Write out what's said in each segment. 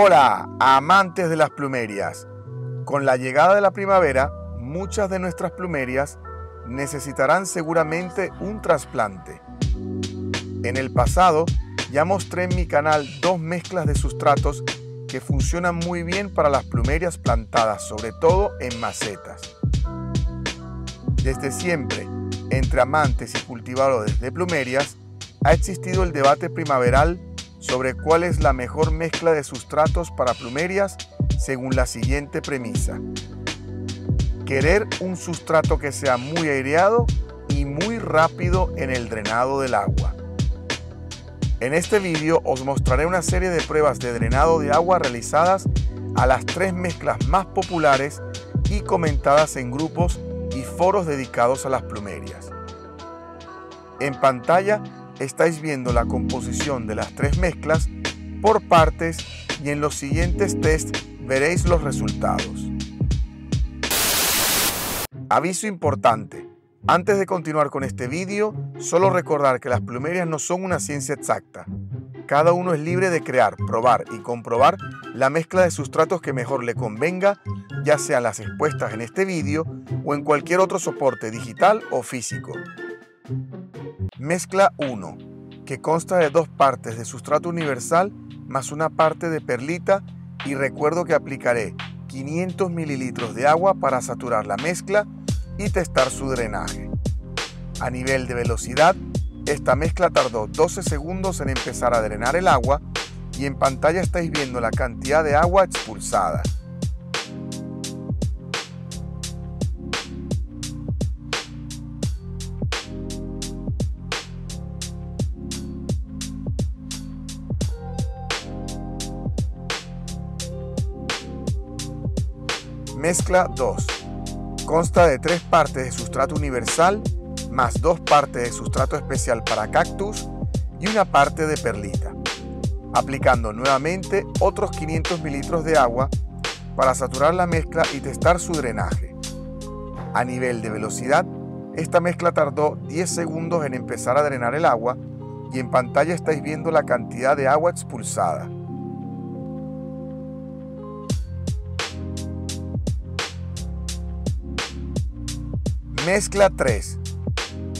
Hola, amantes de las plumerias. Con la llegada de la primavera, muchas de nuestras plumerias necesitarán seguramente un trasplante. En el pasado ya mostré en mi canal dos mezclas de sustratos que funcionan muy bien para las plumerias plantadas, sobre todo en macetas. Desde siempre, entre amantes y cultivadores de plumerias, ha existido el debate primaveral sobre cuál es la mejor mezcla de sustratos para plumerias según la siguiente premisa. Querer un sustrato que sea muy aireado y muy rápido en el drenado del agua. En este vídeo os mostraré una serie de pruebas de drenado de agua realizadas a las tres mezclas más populares y comentadas en grupos y foros dedicados a las plumerias. En pantalla estáis viendo la composición de las tres mezclas por partes y en los siguientes test veréis los resultados. Aviso importante. Antes de continuar con este vídeo, solo recordar que las plumerias no son una ciencia exacta. Cada uno es libre de crear, probar y comprobar la mezcla de sustratos que mejor le convenga, ya sean las expuestas en este vídeo o en cualquier otro soporte digital o físico. Mezcla 1, que consta de dos partes de sustrato universal más una parte de perlita y recuerdo que aplicaré 500 mililitros de agua para saturar la mezcla y testar su drenaje. A nivel de velocidad, esta mezcla tardó 12 segundos en empezar a drenar el agua y en pantalla estáis viendo la cantidad de agua expulsada. Mezcla 2. Consta de tres partes de sustrato universal, más dos partes de sustrato especial para cactus y una parte de perlita. Aplicando nuevamente otros 500 mililitros de agua para saturar la mezcla y testar su drenaje. A nivel de velocidad, esta mezcla tardó 10 segundos en empezar a drenar el agua y en pantalla estáis viendo la cantidad de agua expulsada. Mezcla 3.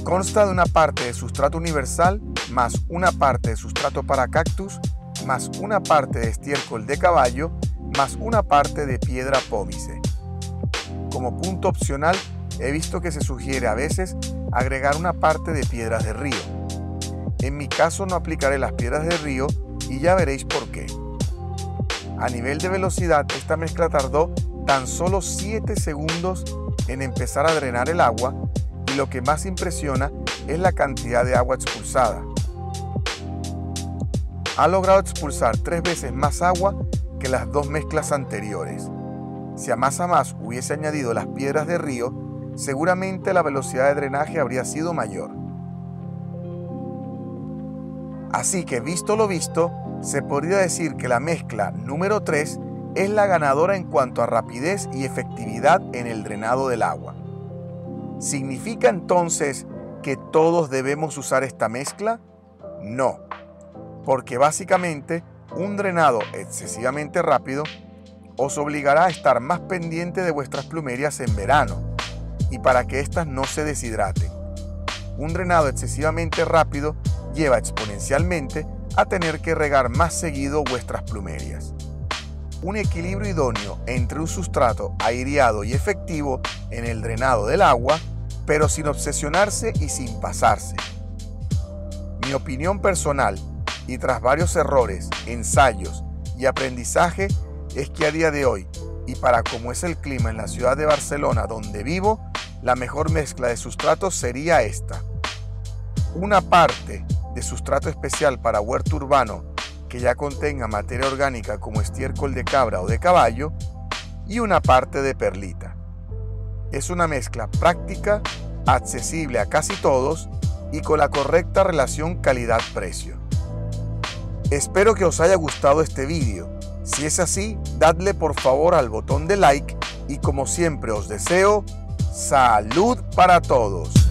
Consta de una parte de sustrato universal más una parte de sustrato para cactus más una parte de estiércol de caballo más una parte de piedra pómice. Como punto opcional, he visto que se sugiere a veces agregar una parte de piedras de río. En mi caso no aplicaré las piedras de río y ya veréis por qué. A nivel de velocidad, esta mezcla tardó tan solo 7 segundos en empezar a drenar el agua y lo que más impresiona es la cantidad de agua expulsada. Ha logrado expulsar tres veces más agua que las dos mezclas anteriores. Si a más a más hubiese añadido las piedras de río, seguramente la velocidad de drenaje habría sido mayor. Así que visto lo visto, se podría decir que la mezcla número 3 es la ganadora en cuanto a rapidez y efectividad en el drenado del agua. ¿Significa entonces que todos debemos usar esta mezcla? No, porque básicamente un drenado excesivamente rápido os obligará a estar más pendiente de vuestras plumerias en verano y para que éstas no se deshidraten. Un drenado excesivamente rápido lleva exponencialmente a tener que regar más seguido vuestras plumerias un equilibrio idóneo entre un sustrato aireado y efectivo en el drenado del agua, pero sin obsesionarse y sin pasarse. Mi opinión personal, y tras varios errores, ensayos y aprendizaje, es que a día de hoy, y para como es el clima en la ciudad de Barcelona donde vivo, la mejor mezcla de sustratos sería esta. Una parte de sustrato especial para huerto urbano que ya contenga materia orgánica como estiércol de cabra o de caballo y una parte de perlita. Es una mezcla práctica, accesible a casi todos y con la correcta relación calidad-precio. Espero que os haya gustado este vídeo. Si es así, dadle por favor al botón de like y como siempre os deseo, salud para todos.